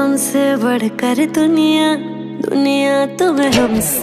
हमसे बढ़कर दुनिया दुनिया तो तुम्हें हमसे